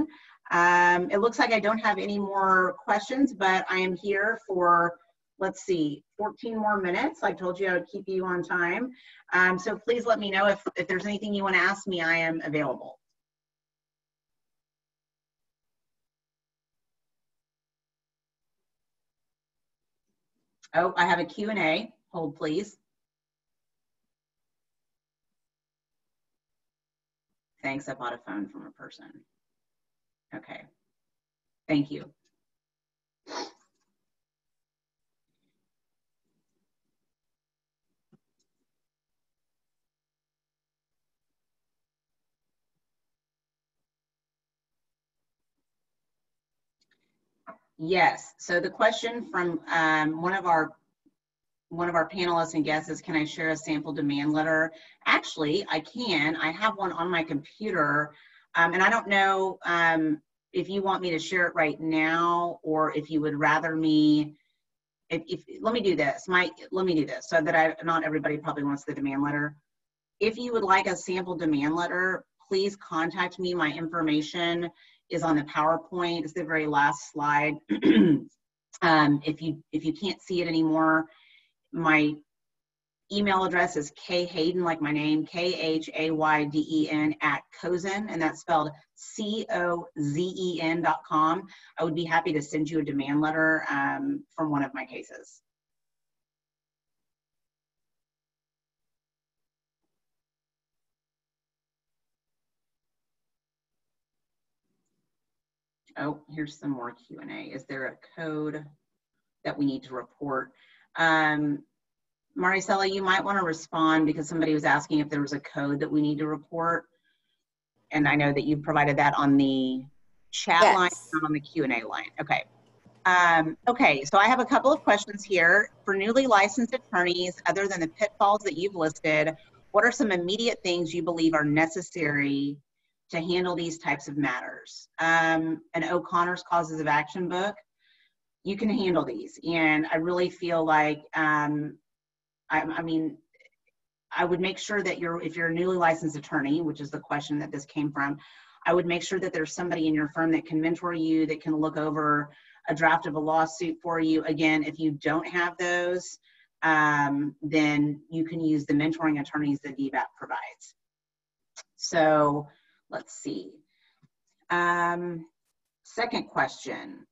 Um, it looks like I don't have any more questions, but I am here for, let's see, 14 more minutes. I told you I would keep you on time. Um, so please let me know if, if there's anything you want to ask me, I am available. Oh, I have a Q&A. Hold, please. Thanks, I bought a phone from a person. Okay, thank you. Yes. So the question from um, one of our one of our panelists and guests is, can I share a sample demand letter? Actually, I can. I have one on my computer, um, and I don't know um, if you want me to share it right now or if you would rather me. If, if let me do this, my let me do this so that I not everybody probably wants the demand letter. If you would like a sample demand letter, please contact me. My information is on the PowerPoint. It's the very last slide. um, if you if you can't see it anymore, my email address is K Hayden, like my name, K H A Y D E N at Cozen, and that's spelled C O Z E N dot com. I would be happy to send you a demand letter um, from one of my cases. Oh, here's some more Q&A. Is there a code that we need to report? Um, Maricela, you might want to respond because somebody was asking if there was a code that we need to report. And I know that you provided that on the chat yes. line, not on the Q&A line. Okay. Um, okay, so I have a couple of questions here. For newly licensed attorneys, other than the pitfalls that you've listed, what are some immediate things you believe are necessary to handle these types of matters. Um, an O'Connor's Causes of Action book, you can handle these. And I really feel like, um, I, I mean, I would make sure that you're, if you're a newly licensed attorney, which is the question that this came from, I would make sure that there's somebody in your firm that can mentor you, that can look over a draft of a lawsuit for you. Again, if you don't have those, um, then you can use the mentoring attorneys that DVAP provides. So Let's see. Um, second question.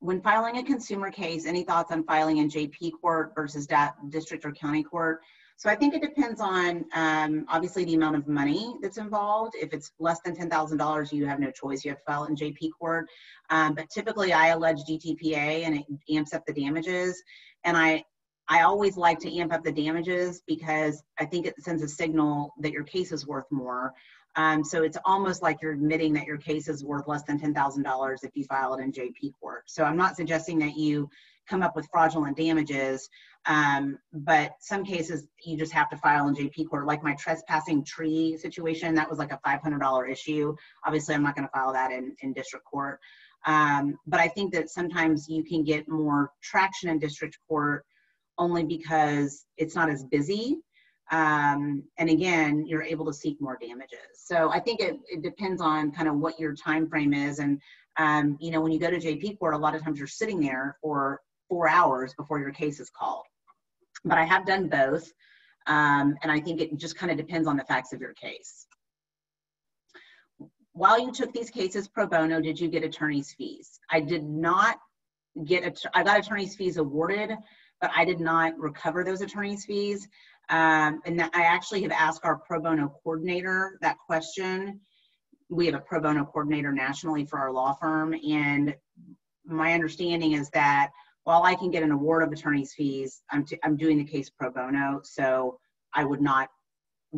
When filing a consumer case, any thoughts on filing in JP court versus district or county court? So I think it depends on um, obviously the amount of money that's involved. If it's less than $10,000, you have no choice. You have to file in JP court. Um, but typically I allege DTPA and it amps up the damages. And I, I always like to amp up the damages because I think it sends a signal that your case is worth more. Um, so it's almost like you're admitting that your case is worth less than $10,000 if you file it in JP court. So I'm not suggesting that you come up with fraudulent damages, um, but some cases you just have to file in JP court, like my trespassing tree situation, that was like a $500 issue. Obviously, I'm not going to file that in, in district court. Um, but I think that sometimes you can get more traction in district court only because it's not as busy. Um, and again, you're able to seek more damages. So I think it, it depends on kind of what your time frame is. And, um, you know, when you go to JP court, a lot of times you're sitting there for four hours before your case is called. But I have done both. Um, and I think it just kind of depends on the facts of your case. While you took these cases pro bono, did you get attorney's fees? I did not get, I got attorney's fees awarded, but I did not recover those attorney's fees. Um, and I actually have asked our pro bono coordinator that question. We have a pro bono coordinator nationally for our law firm. And my understanding is that while I can get an award of attorney's fees, I'm, t- I'm doing the case pro bono. So I would not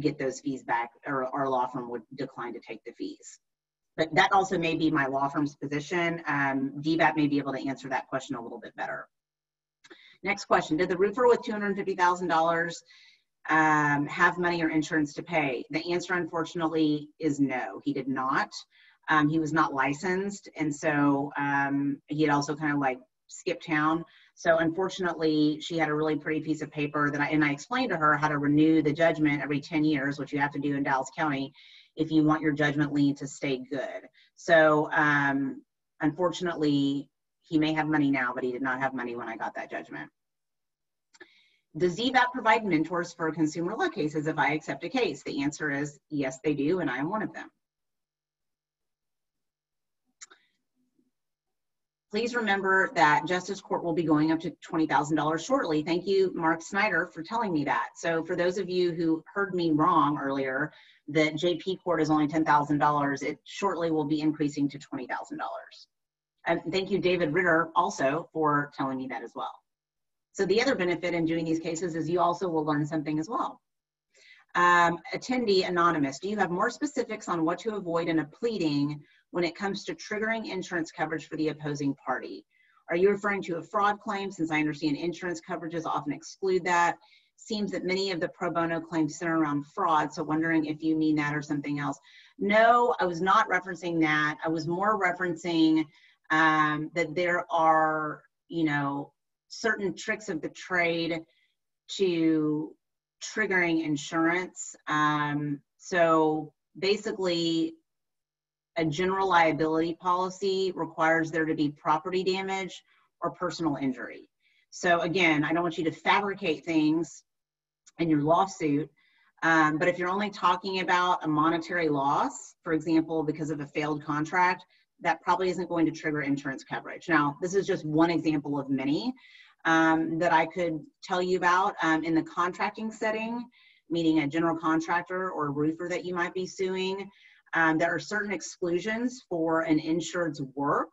get those fees back, or our law firm would decline to take the fees. But that also may be my law firm's position. Um, DVAP may be able to answer that question a little bit better. Next question, did the roofer with $250,000 um, have money or insurance to pay? The answer, unfortunately, is no, he did not. Um, he was not licensed, and so um, he had also kind of like skipped town. So unfortunately, she had a really pretty piece of paper that I, and I explained to her how to renew the judgment every 10 years, which you have to do in Dallas County if you want your judgment lien to stay good. So um, unfortunately, he may have money now, but he did not have money when I got that judgment. Does DVAP provide mentors for consumer law cases if I accept a case? The answer is yes, they do, and I am one of them. Please remember that Justice Court will be going up to $20,000 shortly. Thank you, Mark Snyder, for telling me that. So for those of you who heard me wrong earlier, that JP Court is only $10,000, it shortly will be increasing to $20,000. And thank you, David Ritter, also for telling me that as well. So the other benefit in doing these cases is you also will learn something as well. Um, attendee anonymous, do you have more specifics on what to avoid in a pleading when it comes to triggering insurance coverage for the opposing party? Are you referring to a fraud claim since I understand insurance coverages often exclude that? Seems that many of the pro bono claims center around fraud, so wondering if you mean that or something else. No, I was not referencing that. I was more referencing um, that there are, you know, certain tricks of the trade to triggering insurance. Um, so basically, a general liability policy requires there to be property damage or personal injury. So again, I don't want you to fabricate things in your lawsuit, um, but if you're only talking about a monetary loss, for example, because of a failed contract, that probably isn't going to trigger insurance coverage. Now, this is just one example of many um, that I could tell you about um, in the contracting setting, meaning a general contractor or a roofer that you might be suing. Um, there are certain exclusions for an insured's work.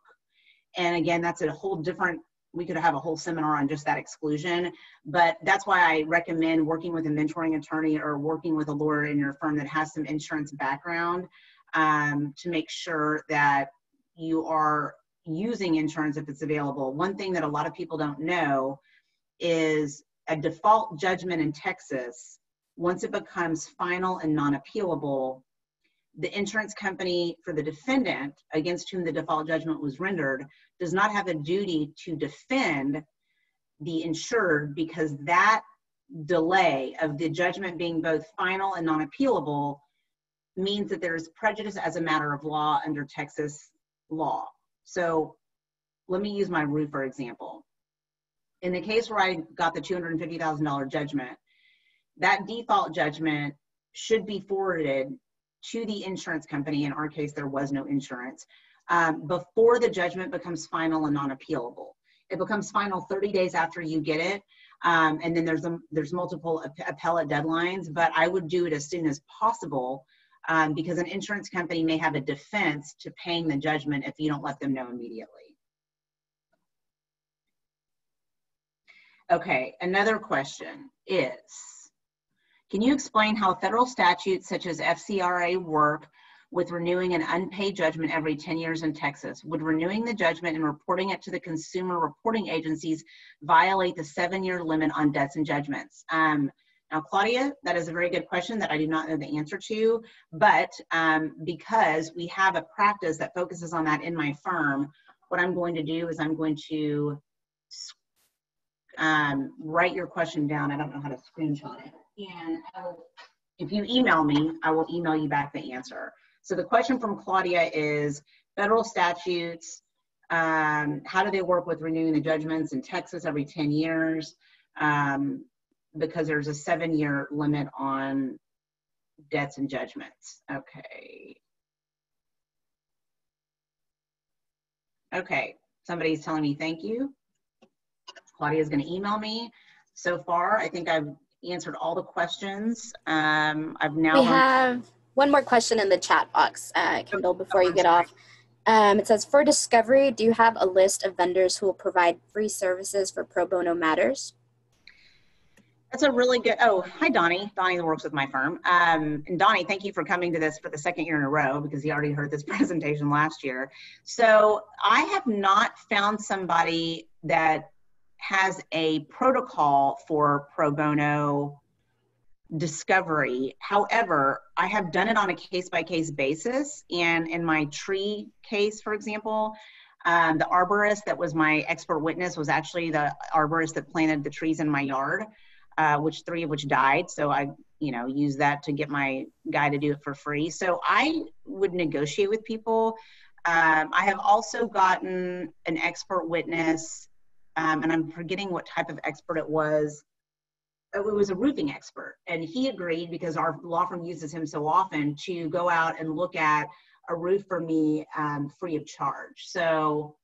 And again, that's a whole different, we could have a whole seminar on just that exclusion. But that's why I recommend working with a mentoring attorney or working with a lawyer in your firm that has some insurance background um, to make sure that you are using insurance if it's available. One thing that a lot of people don't know is a default judgment in Texas, once it becomes final and non appealable, the insurance company for the defendant against whom the default judgment was rendered does not have a duty to defend the insured because that delay of the judgment being both final and non appealable means that there is prejudice as a matter of law under Texas law. So let me use my roofer example. In the case where I got the $250,000 judgment, that default judgment should be forwarded to the insurance company. In our case, there was no insurance um, before the judgment becomes final and non-appealable. It becomes final 30 days after you get it, um, and then there's a, there's multiple appellate deadlines. But I would do it as soon as possible um, because an insurance company may have a defense to paying the judgment if you don't let them know immediately. Okay, another question is, Can you explain how federal statutes such as FCRA work with renewing an unpaid judgment every 10 years in Texas? Would renewing the judgment and reporting it to the consumer reporting agencies violate the seven year limit on debts and judgments? Um, now, Claudia, that is a very good question that I do not know the answer to, but um, because we have a practice that focuses on that in my firm, what I'm going to do is I'm going to um, write your question down. I don't know how to screenshot it. And if you email me, I will email you back the answer. So the question from Claudia is federal statutes, um, how do they work with renewing the judgments in Texas every 10 years? Um, because there's a seven year limit on debts and judgments. Okay. Okay, somebody's telling me thank you. Claudia's gonna email me. So far, I think I've answered all the questions. Um, I've now- We have one more question in the chat box, uh, Kendall, before you get off. Um, it says, for discovery, do you have a list of vendors who will provide free services for pro bono matters? That's a really good. Oh, hi, Donnie. Donnie works with my firm. Um, and Donnie, thank you for coming to this for the second year in a row because he already heard this presentation last year. So I have not found somebody that has a protocol for pro bono discovery. However, I have done it on a case by case basis. And in my tree case, for example, um, the arborist that was my expert witness was actually the arborist that planted the trees in my yard uh, which three of which died. So I, you know, use that to get my guy to do it for free. So I would negotiate with people. Um, I have also gotten an expert witness, um, and I'm forgetting what type of expert it was. It was a roofing expert, and he agreed because our law firm uses him so often to go out and look at a roof for me um, free of charge. So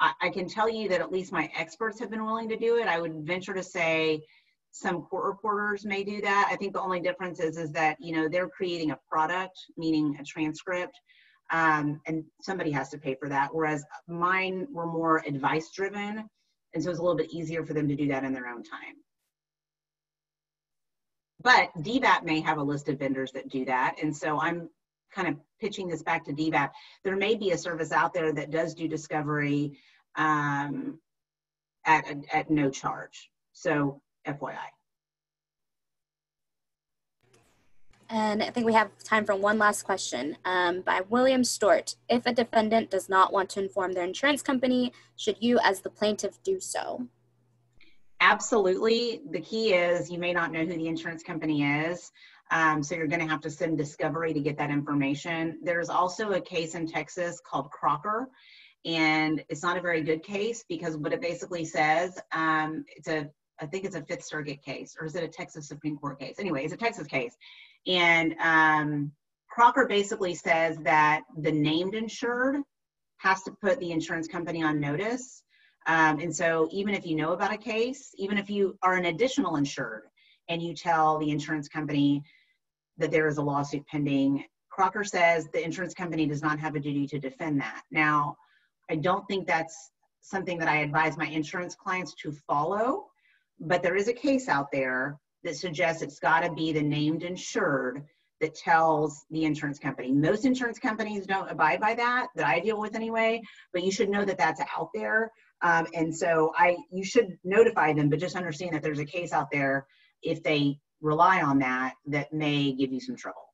I, I can tell you that at least my experts have been willing to do it. I would venture to say some court reporters may do that. I think the only difference is, is that, you know, they're creating a product, meaning a transcript, um, and somebody has to pay for that. Whereas mine were more advice driven. And so it's a little bit easier for them to do that in their own time. But DVAP may have a list of vendors that do that. And so I'm kind of pitching this back to DVAP. There may be a service out there that does do discovery um, at, at no charge. So FYI. And I think we have time for one last question um, by William Stort. If a defendant does not want to inform their insurance company, should you, as the plaintiff, do so? Absolutely. The key is you may not know who the insurance company is. Um, so you're going to have to send discovery to get that information. There's also a case in Texas called Crocker, and it's not a very good case because what it basically says, um, it's a I think it's a Fifth Circuit case, or is it a Texas Supreme Court case? Anyway, it's a Texas case. And um, Crocker basically says that the named insured has to put the insurance company on notice. Um, and so, even if you know about a case, even if you are an additional insured and you tell the insurance company that there is a lawsuit pending, Crocker says the insurance company does not have a duty to defend that. Now, I don't think that's something that I advise my insurance clients to follow but there is a case out there that suggests it's got to be the named insured that tells the insurance company. Most insurance companies don't abide by that, that I deal with anyway, but you should know that that's out there. Um, and so I, you should notify them, but just understand that there's a case out there if they rely on that that may give you some trouble.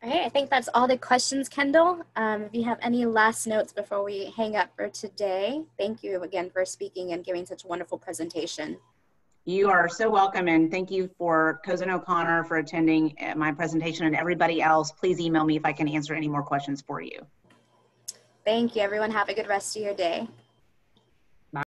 All right, I think that's all the questions, Kendall. Um, if you have any last notes before we hang up for today, thank you again for speaking and giving such a wonderful presentation. You are so welcome, and thank you for Cozen O'Connor for attending uh, my presentation, and everybody else, please email me if I can answer any more questions for you. Thank you, everyone. Have a good rest of your day.